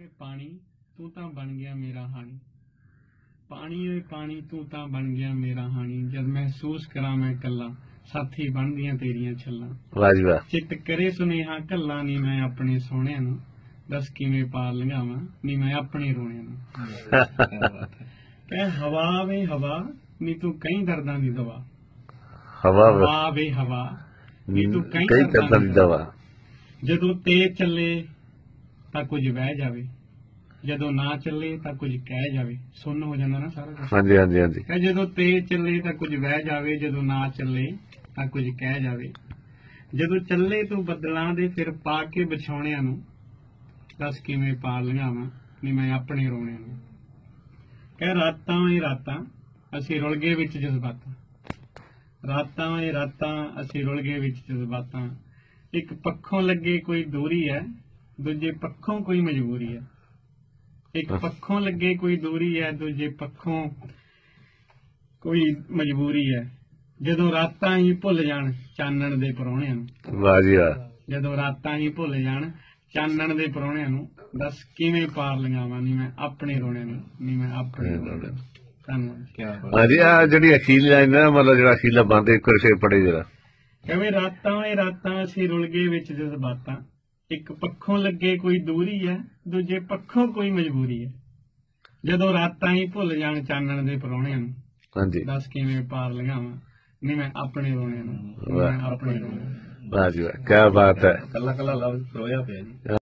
ਓਏ ਪਾਣੀ ਤੂੰ ਤਾਂ ਬਣ ਗਿਆ ਮੇਰਾ ਹਾਣੀ। ਪਾਣੀ ਓਏ ਪਾਣੀ ਤੂੰ ਤਾਂ ਬਣ ਗਿਆ ਮੇਰਾ ਹਾਣੀ। ਜਦ ਮਹਿਸੂਸ ਕਰਾਂ ਮੈਂ ਕੱਲਾ ਸਾਥੀ ਬਣਦੀਆਂ ਤੇਰੀਆਂ ਛੱਲਾਂ। ਵਾਹ ਜੀ ਵਾਹ। ਚਿੱਤ ਕਰੇ ਸੁਨੇਹਾ ਕੱਲਾ ਨਹੀਂ ਮੈਂ ਆਪਣੇ ਸੋਹਣਿਆਂ ਨੂੰ। ਦੱਸ ਕਿਵੇਂ ਪਾਰ ਲੰਘਾਵਾਂ? ਨਹੀਂ ਮੈਂ ਆਪਣੇ ਰੋਣਿਆਂ ਨੂੰ। ਕਹਿ ਹਵਾ ਵੇ ਹਵਾ ਨੀ ਤੂੰ ਕਈ ਦਰਦਾਂ ਦੀ ਦਵਾ। ਹਵਾ ਵਾ- ਹਵਾ ਵੇ ਹਵਾ ਨੀ ਤੂੰ ਕਈ ਕਰਦਾਂ ਦੀ ਦਵਾ। ਜਦੋਂ ਤੇਜ਼ ਚੱਲੇ ਤਾਂ ਕੁਝ ਵਹਿ ਜਾਵੇ। ਜਦੋਂ ਨਾ ਚੱਲੇ ਤਾਂ ਕੁਝ ਕਹਿ ਜਾਵੇ। ਸੁੰਨ ਹੋ ਜਾਂਦਾ ਨਾ ਸਾਰਾ ਕੁਝ ਹਾਂਜੀ ਹਾਂਜੀ ਹਾਂਜੀ। ਕਹੇ ਜਦੋਂ ਤੇਜ਼ ਚੱਲੇ ਤਾਂ ਕੁਝ ਵਹਿ ਜਾਵੇ। ਜਦੋਂ ਨਾ ਚੱਲੇ ਤਾਂ ਕੁਝ ਕਹਿ ਜਾਵੇ। ਜਦੋਂ ਚੱਲੇ ਤੂੰ ਬੱਦਲਾਂ ਦੇ ਫਿਰ ਪਾ ਕੇ ਵਿਛਾਉਣਿਆਂ ਨੂੰ ਦੱਸ ਕਿਵੇਂ ਪਾਰ ਲੰਘਾਵਾਂ ਨਹੀਂ ਮੈਂ ਆਪਣੇ ਰੋਣਿਆਂ ਨੂੰ। ਕਹਿ ਰਾਤਾਂ ਏ ਰਾਤਾਂ ਅਸੀਂ ਰੁਲ ਗਏ ਵਿੱਚ ਜਜ਼ਬਾਤਾਂ। ਰਾਤਾਂ ਏ ਰਾਤਾਂ ਅਸੀਂ ਰੁਲ ਗਏ ਵਿੱਚ ਜਜ਼ਬਾਤਾਂ। ਇੱਕ ਪੱਖੋਂ ਲੱਗੇ ਕੋਈ ਦੂਰੀ ਹੈ ਦੂਜੇ ਪੱਖੋਂ ਕੋਈ ਮਜਬੂਰੀ ਹੈ। ਇੱਕ ਪੱਖੋਂ ਲੱਗੇ ਕੋਈ ਦੂਰੀ ਹੈ ਦੂਜੇ ਪੱਖੋਂ ਕੋਈ ਮਜਬੂਰੀ ਹੈ। ਜਦੋਂ ਰਾਤਾਂ ਹੀ ਭੁੱਲ ਜਾਣ ਚਾਨਣ ਦੇ ਪਰੌਣਿਆਂ ਨੂੰ। ਵਾਹ ਜੀ ਵਾਹ। ਜਦੋਂ ਰਾਤਾਂ ਹੀ ਭੁੱਲ ਜਾਣ ਚਾਨਣ ਦੇ ਪਰੌਣਿਆਂ ਨੂੰ ਦੱਸ ਕਿਵੇਂ ਪਾਰ ਲੰਘਾਵਾਂ? ਨਹੀਂ ਮੈਂ ਆਪਣੇ ਰੋਣਿਆਂ ਨੂੰ ਨਹੀਂ ਮੈਂ ਆਪਣੇ ਰੋਣਿਆਂ ਧੰਨਵਾਦ। ਹਾਂਜੀ ਆ ਜਿਹੜੀ ਅਖੀਰ ਲਾਈਨ ਹੈ ਨਾ, ਮਤਲਬ ਜਿਹੜਾ ਅਖੀਰਲਾ ਬੰਦ ਫੇਰ ਪੜੇ ਜਰਾ। ਕਿਵੇਂ ਰਾਤਾਂ ਏ ਰਾਤਾਂ ਅਸੀਂ ਰੁਲ ਗਏ ਵਿੱਚ ਜਜ਼ਬਾਤਾਂ। ਇੱਕ ਪੱਖੋਂ ਲੱਗੇ ਕੋਈ ਦੂਰੀ ਹੈ ਦੂਜੇ ਪੱਖੋਂ ਕੋਈ ਮਜਬੂਰੀ ਹੈ। ਜਦੋਂ ਰਾਤਾਂ ਹੀ ਭੁੱਲ ਜਾਣ ਚਾਨਣ ਦੇ ਪਰੌਣਿਆਂ ਨੂੰ ਹਾਂਜੀ। ਦੱਸ ਕਿਵੇਂ ਪਾਰ ਲੰਘਾਵਾਂ? ਨਹੀਂ ਮੈਂ ਆਪਣੇ ਰੋਣਿਆਂ ਨੂੰ ਮੈਂ ਆਪਣੇ ਰੋਣਿਆਂ ਨੂੰ। ਵਾਹ ਜੀ ਵਾਹ ਕੀ ਬਾਤ ਹੈ। ਕੱਲਾ ਕੱਲਾ ਲਫ਼ਜ਼ ਰੋਇਆ ਪਿਆ ਜੀ।